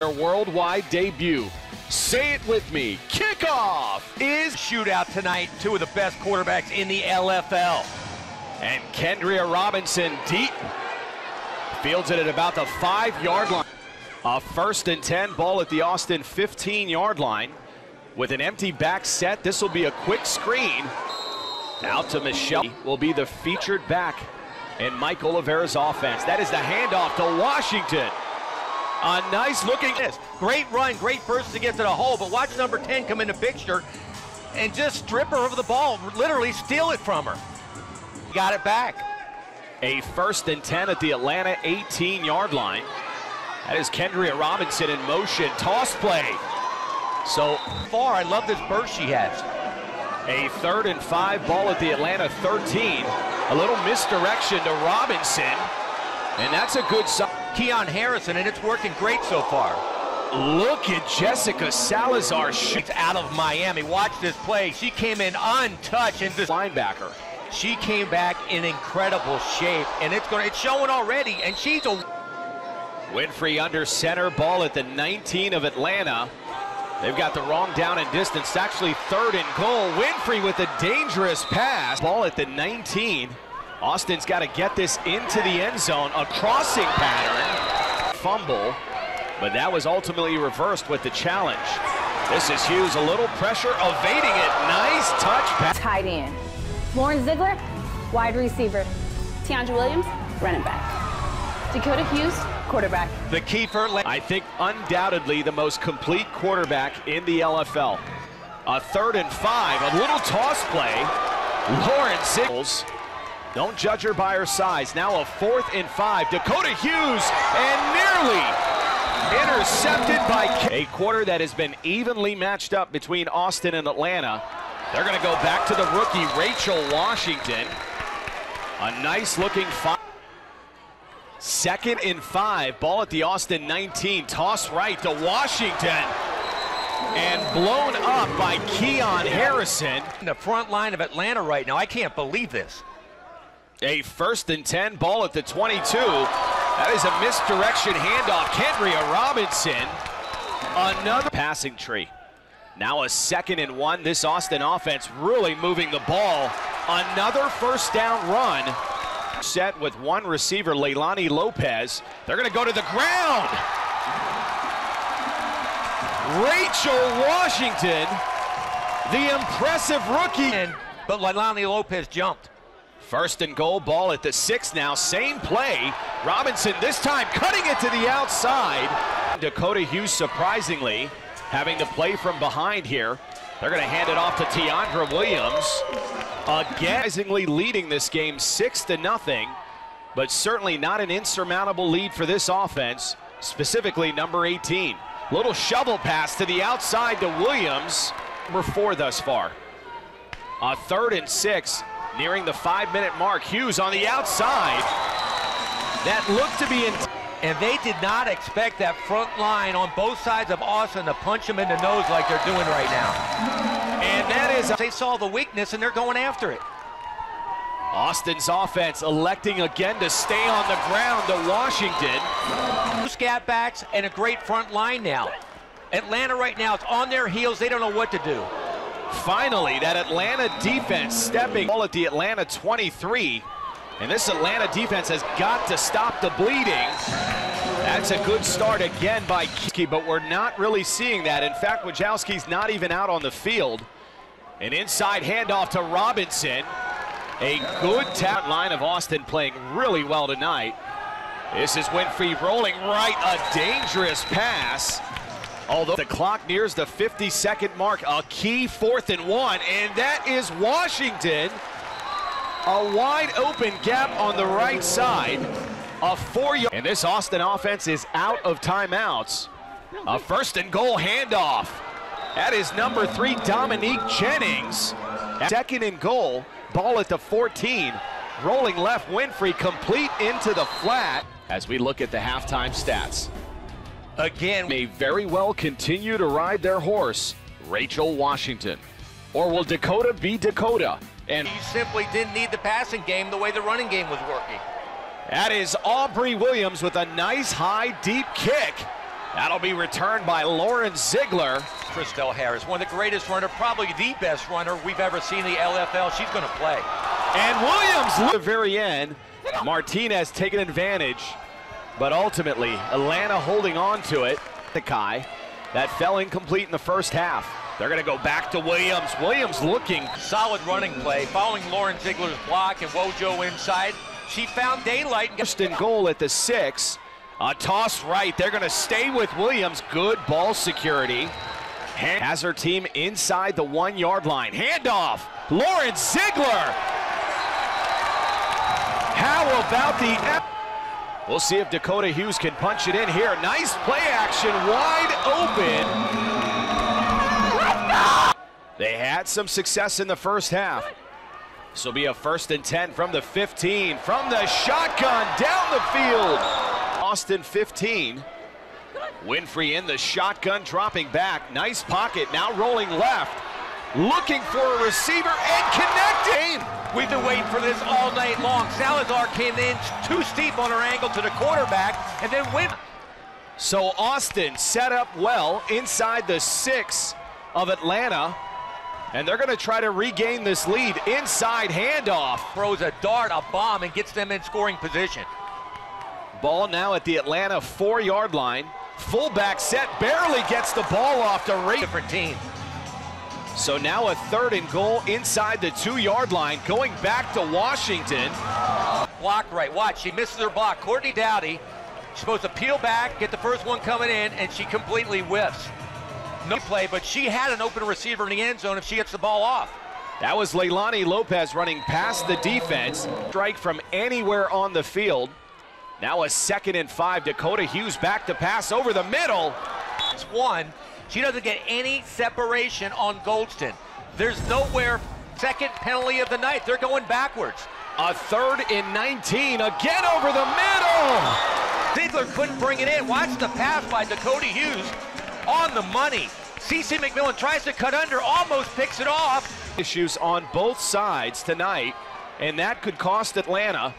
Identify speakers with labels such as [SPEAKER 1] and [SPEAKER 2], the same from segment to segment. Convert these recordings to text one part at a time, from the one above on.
[SPEAKER 1] their worldwide debut. Say it with me. Kickoff is
[SPEAKER 2] shootout tonight. Two of the best quarterbacks in the LFL.
[SPEAKER 1] And Kendria Robinson deep. Fields it at about the five yard line. A first and 10 ball at the Austin 15 yard line. With an empty back set, this will be a quick screen. Out to Michelle will be the featured back in Mike Oliveira's offense. That is the handoff to Washington. A nice looking.
[SPEAKER 2] Great run, great burst to get to the hole, but watch number 10 come in the picture and just strip her of the ball, literally steal it from her. Got it back.
[SPEAKER 1] A first and 10 at the Atlanta 18 yard line. That is Kendria Robinson in motion. Toss play.
[SPEAKER 2] So far, I love this burst she has.
[SPEAKER 1] A third and five ball at the Atlanta 13. A little misdirection to Robinson. And that's a good sign.
[SPEAKER 2] Keon Harrison, and it's working great so far.
[SPEAKER 1] Look at Jessica Salazar
[SPEAKER 2] shoots out of Miami. Watch this play. She came in untouched and this
[SPEAKER 1] linebacker.
[SPEAKER 2] She came back in incredible shape, and it's going it's showing already. And she's a
[SPEAKER 1] Winfrey under center ball at the 19 of Atlanta. They've got the wrong down and distance. It's actually third and goal. Winfrey with a dangerous pass. Ball at the 19. Austin's got to get this into the end zone. A crossing pattern. Fumble. But that was ultimately reversed with the challenge. This is Hughes. A little pressure, evading it. Nice touch pass.
[SPEAKER 3] Tight end. Lauren Ziegler, wide receiver. Tiandra Williams, running back. Dakota Hughes, quarterback.
[SPEAKER 2] The key for
[SPEAKER 1] I think undoubtedly the most complete quarterback in the LFL. A third and five, a little toss play. Lauren Ziegler. Don't judge her by her size. Now a fourth and five. Dakota Hughes and nearly intercepted by a quarter that has been evenly matched up between Austin and Atlanta. They're going to go back to the rookie Rachel Washington. A nice looking five. Second and five. Ball at the Austin 19. Toss right to Washington. And blown up by Keon Harrison.
[SPEAKER 2] In the front line of Atlanta right now. I can't believe this.
[SPEAKER 1] A first and 10 ball at the 22. That is a misdirection handoff. Kendria Robinson. Another passing tree. Now a second and one. This Austin offense really moving the ball. Another first down run set with one receiver, Leilani Lopez. They're going to go to the ground. Rachel Washington, the impressive rookie.
[SPEAKER 2] But Leilani Lopez jumped.
[SPEAKER 1] First and goal, ball at the six now. Same play. Robinson this time cutting it to the outside. Dakota Hughes surprisingly having to play from behind here. They're going to hand it off to Tiandra Williams. Again, leading this game six to nothing, but certainly not an insurmountable lead for this offense, specifically number 18. Little shovel pass to the outside to Williams. Number four thus far. A third and six, nearing the five-minute mark. Hughes on the outside. That looked to be in.
[SPEAKER 2] And they did not expect that front line on both sides of Austin to punch him in the nose like they're doing right now.
[SPEAKER 1] And that is...
[SPEAKER 2] They saw the weakness and they're going after it.
[SPEAKER 1] Austin's offense electing again to stay on the ground to Washington.
[SPEAKER 2] Two scat backs and a great front line now. Atlanta right now, it's on their heels. They don't know what to do.
[SPEAKER 1] Finally, that Atlanta defense stepping ball at the Atlanta 23. And this Atlanta defense has got to stop the bleeding. That's a good start again by Kiki, but we're not really seeing that. In fact, Wojciechowski's not even out on the field. An inside handoff to Robinson. A good talent line of Austin playing really well tonight. This is Winfrey rolling right, a dangerous pass. Although the clock nears the 50-second mark, a key fourth and one, and that is Washington a wide open gap on the right side. A four yard. And this Austin offense is out of timeouts. A first and goal handoff. That is number three, Dominique Jennings. Second and goal. Ball at the 14. Rolling left, Winfrey complete into the flat. As we look at the halftime stats. Again, may very well continue to ride their horse, Rachel Washington. Or will Dakota be Dakota?
[SPEAKER 2] And he simply didn't need the passing game the way the running game was working.
[SPEAKER 1] That is Aubrey Williams with a nice high deep kick. That'll be returned by Lauren Ziegler.
[SPEAKER 2] Christel Harris, one of the greatest runner, probably the best runner we've ever seen in the LFL. She's going to play.
[SPEAKER 1] And Williams at the very end. Martinez taking advantage, but ultimately Atlanta holding on to it. The Kai that fell incomplete in the first half. They're going to go back to Williams. Williams looking
[SPEAKER 2] solid running play, following Lauren Ziegler's block and Wojo inside. She found daylight.
[SPEAKER 1] First and goal at the six. A toss right. They're going to stay with Williams. Good ball security. Has her team inside the one yard line. Handoff. Lauren Ziegler. How about the. We'll see if Dakota Hughes can punch it in here. Nice play action, wide open. They had some success in the first half. This will be a first and 10 from the 15. From the shotgun down the field. Austin 15. Winfrey in the shotgun, dropping back. Nice pocket, now rolling left. Looking for a receiver and connecting.
[SPEAKER 2] We've been waiting for this all night long. Salazar came in too steep on her angle to the quarterback and then went.
[SPEAKER 1] So Austin set up well inside the six of Atlanta. And they're going to try to regain this lead. Inside handoff.
[SPEAKER 2] Throws a dart, a bomb, and gets them in scoring position.
[SPEAKER 1] Ball now at the Atlanta four-yard line. Fullback set, barely gets the ball off to Ray.
[SPEAKER 2] Different team.
[SPEAKER 1] So now a third and goal inside the two-yard line, going back to Washington.
[SPEAKER 2] Block right, watch, she misses her block. Courtney Dowdy, she's supposed to peel back, get the first one coming in, and she completely whiffs. No play, but she had an open receiver in the end zone if she gets the ball off.
[SPEAKER 1] That was Leilani Lopez running past the defense. Strike from anywhere on the field. Now a second and five. Dakota Hughes back to pass over the middle.
[SPEAKER 2] It's one. She doesn't get any separation on Goldston. There's nowhere. Second penalty of the night. They're going backwards.
[SPEAKER 1] A third in 19. Again over the middle.
[SPEAKER 2] Ziegler couldn't bring it in. Watch the pass by Dakota Hughes on the money. CC McMillan tries to cut under, almost picks it off.
[SPEAKER 1] Issues on both sides tonight, and that could cost Atlanta.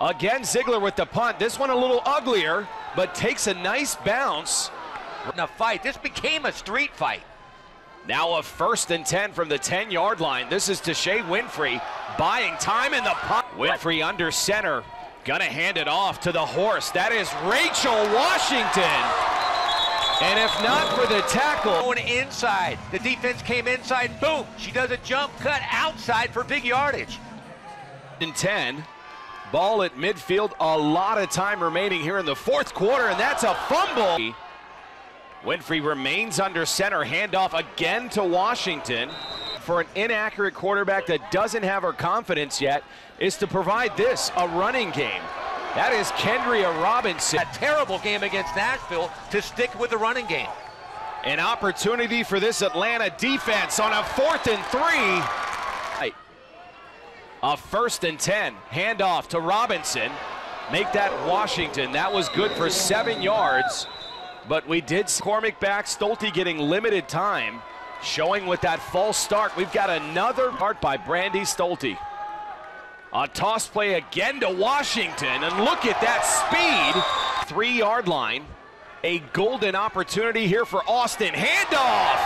[SPEAKER 1] Again, Ziegler with the punt. This one a little uglier, but takes a nice bounce.
[SPEAKER 2] In a fight. This became a street fight.
[SPEAKER 1] Now a first and 10 from the 10 yard line. This is Tashay Winfrey buying time in the punt. Winfrey under center. Gonna hand it off to the horse. That is Rachel Washington. And if not for the tackle.
[SPEAKER 2] Going inside. The defense came inside. Boom. She does a jump cut outside for big yardage.
[SPEAKER 1] In 10. Ball at midfield. A lot of time remaining here in the fourth quarter, and that's a fumble. Winfrey remains under center. Handoff again to Washington. For an inaccurate quarterback that doesn't have her confidence yet, is to provide this a running game. That is Kendria Robinson.
[SPEAKER 2] A terrible game against Nashville to stick with the running game.
[SPEAKER 1] An opportunity for this Atlanta defense on a fourth and three. A first and 10. Handoff to Robinson. Make that Washington. That was good for seven yards. But we did see Cormac back, Stolte getting limited time, showing with that false start. We've got another part by Brandy Stolte. A toss play again to Washington, and look at that speed. Three yard line. A golden opportunity here for Austin. Handoff.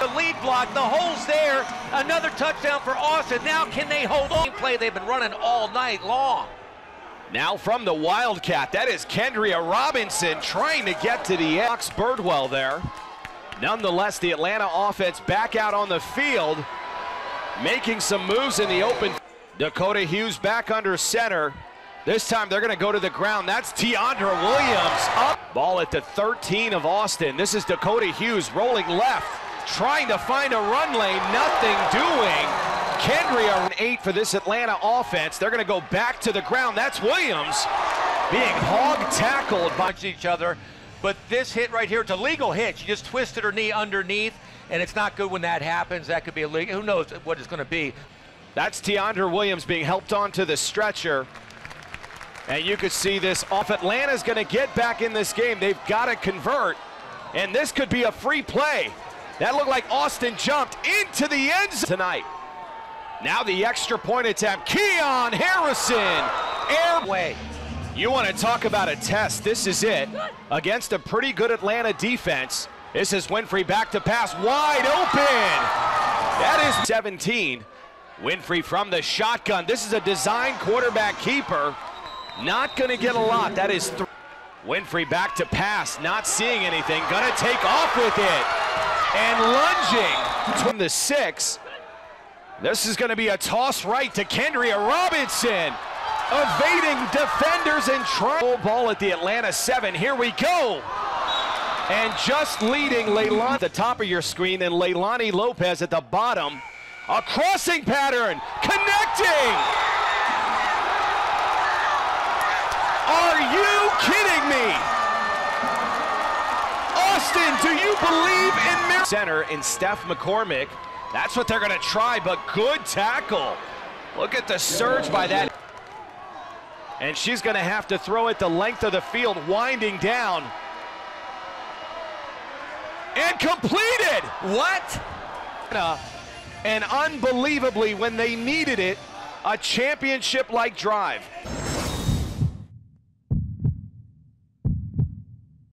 [SPEAKER 2] The lead block, the hole's there. Another touchdown for Austin. Now can they hold on? Play they've been running all night long.
[SPEAKER 1] Now from the Wildcat, that is Kendria Robinson trying to get to the X Birdwell there. Nonetheless, the Atlanta offense back out on the field, making some moves in the open. Dakota Hughes back under center. This time they're going to go to the ground. That's Tiandra Williams up. Ball at the 13 of Austin. This is Dakota Hughes rolling left, trying to find a run lane. Nothing doing. Kendria an eight for this Atlanta offense. They're going to go back to the ground. That's Williams being hog tackled by
[SPEAKER 2] each other. But this hit right here, it's a legal hit. She just twisted her knee underneath, and it's not good when that happens. That could be a legal. Who knows what it's going to be?
[SPEAKER 1] That's Tiandra Williams being helped onto the stretcher. And you could see this off. Atlanta's going to get back in this game. They've got to convert. And this could be a free play. That looked like Austin jumped into the end zone tonight. Now the extra point attempt. Keon Harrison.
[SPEAKER 2] Airway.
[SPEAKER 1] You want to talk about a test? This is it. Against a pretty good Atlanta defense. This is Winfrey back to pass, wide open. That is 17. Winfrey from the shotgun. This is a design quarterback keeper. Not going to get a lot. That is three. Winfrey back to pass, not seeing anything. Gonna take off with it. And lunging from the six. This is gonna be a toss right to Kendria Robinson. Evading defenders and trying ball at the Atlanta seven. Here we go. And just leading Leilani at the top of your screen and Leilani Lopez at the bottom. A crossing pattern, connecting. Are you kidding me? Austin, do you believe in mir- center in Steph McCormick? That's what they're going to try, but good tackle. Look at the surge by that. And she's going to have to throw it the length of the field, winding down. And completed!
[SPEAKER 2] What?
[SPEAKER 1] And unbelievably, when they needed it, a championship like drive.